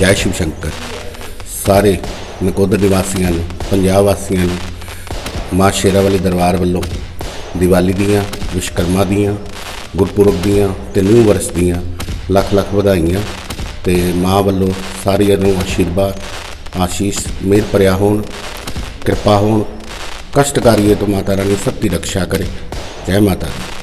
ਜੈ ਸ਼ਿਵ ਸ਼ੰਕਰ। ਸਾਰੇ ਨਕੋਦਰ ਨਿਵਾਸੀਆਂ ਨੂੰ, ਪੰਜਾਬ ਵਾਸੀਆਂ ਨੂੰ, ਮਾਂ ਸ਼ੇਰਾਵਾਲੀ ਦਰਬਾਰ ਵੱਲੋਂ ਦੀਵਾਲੀ ਦੀਆਂ ਵਿਸ਼ਕਰਮਾ ਦੀਆਂ, ਗੁਰਪੁਰਬ ਦੀਆਂ ਤੇ ਨਿਊ ਵਰਸ ਦੀਆਂ ਲੱਖ ਲੱਖ ਵਧਾਈਆਂ ਤੇ ਮਾਂ ਵੱਲੋਂ ਸਾਰਿਆਂ ਨੂੰ ਆਸ਼ੀਰਵਾਦ, ਆਸ਼ੀਸ਼, ਮਿਹਰ ਭਰਿਆ ਹੋਣ, ਕਿਰਪਾ ਹੋਣ, ਕਸ਼ਟਕਾਰੀਏ ਤੋਂ ਮਾਤਾ ਰਾਣੀ ਸਭ ਦੀ ਰੱਖਿਆ ਕਰੇ। ਜੈ ਮਾਤਾ ਦੀ।